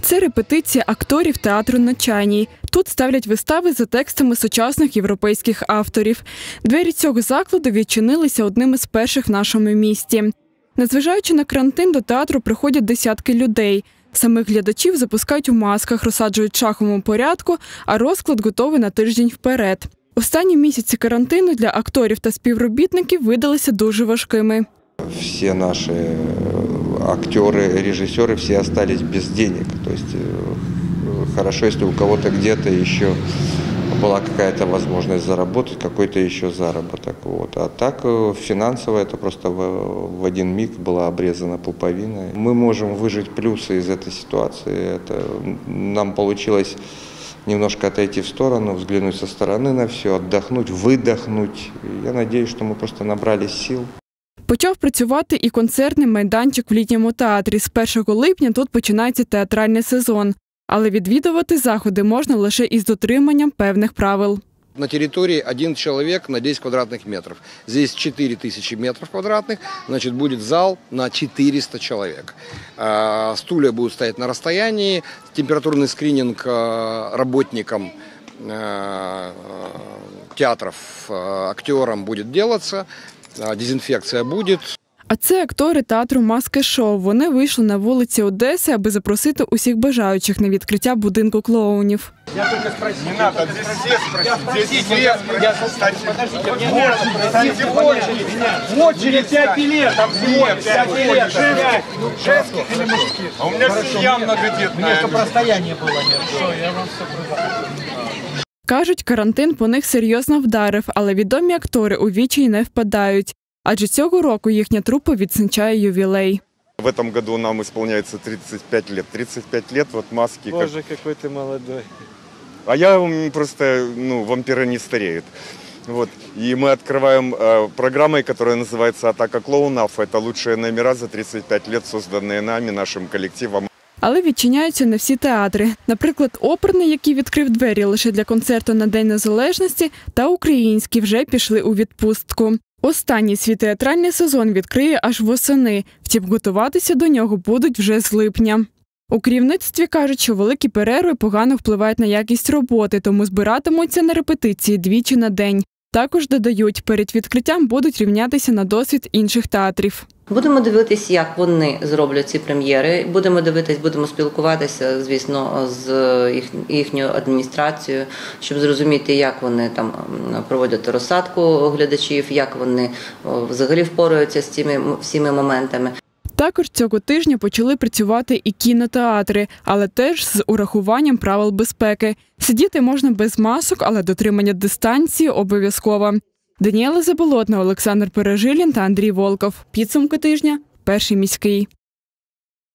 Це репетиція акторів театру на чайній. Тут ставлять вистави за текстами сучасних європейських авторів. Двері цього закладу відчинилися одним із перших в нашому місті. Незважаючи на карантин, до театру приходять десятки людей. Самих глядачів запускають у масках, розсаджують шаховому порядку, а розклад готовий на тиждень вперед. Останні місяці карантину для акторів та співробітників видалися дуже важкими. Все наши э, актеры, режиссеры, все остались без денег. То есть э, хорошо, если у кого-то где-то еще была какая-то возможность заработать, какой-то еще заработок. Вот. А так э, финансово это просто в, в один миг была обрезана пуповина. Мы можем выжить плюсы из этой ситуации. Это нам получилось немножко отойти в сторону, взглянуть со стороны на все, отдохнуть, выдохнуть. Я надеюсь, что мы просто набрались сил. Почав працювати і концертний майданчик в літньому театрі. З 1 липня тут починається театральний сезон, але відвідувати заходи можна лише із дотриманням певних правил. На территории один человек на 10 квадратных метров. Здесь 4000 метров квадратных, значит, будет зал на 400 человек. А, Стулья будут стоять на расстоянии, температурный скрининг а, работникам а, театров, а, актерам будет делаться, а, дезинфекция будет. А це актори театру Маски шоу. Вони вийшли на вулиці Одеси, аби запросити усіх бажаючих на відкриття будинку клоунів. Не надо, здесь все спросить. Здесь все спросить. Подождите, мне в очередь. В очередь 5 билетов. всего, 5 билетов. Женских или мужских? А у меня семья многодетная. Расстояние было между. я вам Кажуть, карантин по них серйозно вдарив, але відомі актори у вічі не впадають. Адже цього року їхня трупа відзначає ювілей. В этом году нам исполняется 35 лет. 35 лет, вот маски. как- Боже, какой ты молодой. А я м, просто, ну, вампиры не стареют. Вот. И мы открываем э, программой, которая называется «Атака клоунов». Это лучшие номера за 35 лет, созданные нами, нашим коллективом. Але відчиняються не всі театри. Наприклад, оперний, який відкрив двері лише для концерту на День Незалежності, та український вже пішли у відпустку. Останній свій театральний сезон відкриє аж восени. Втім, готуватися до нього будуть вже з липня. У керівництві кажуть, що великі перерви погано впливають на якість роботи, тому збиратимуться на репетиції двічі на день. Також додають, перед відкриттям будуть рівнятися на досвід інших театрів. Будемо дивитись, як вони зроблять ці прем'єри. Будемо дивитись, будемо спілкуватися, звісно, з їх, їхньою адміністрацією, щоб зрозуміти, як вони там проводять розсадку глядачів, як вони взагалі впораються з цими всіми моментами. Також цього тижня почали працювати і кінотеатри, але теж з урахуванням правил безпеки. Сидіти можна без масок, але дотримання дистанції обов'язково. Даніела Заболотна, Олександр Пережилін та Андрій Волков. Підсумки тижня перший міський.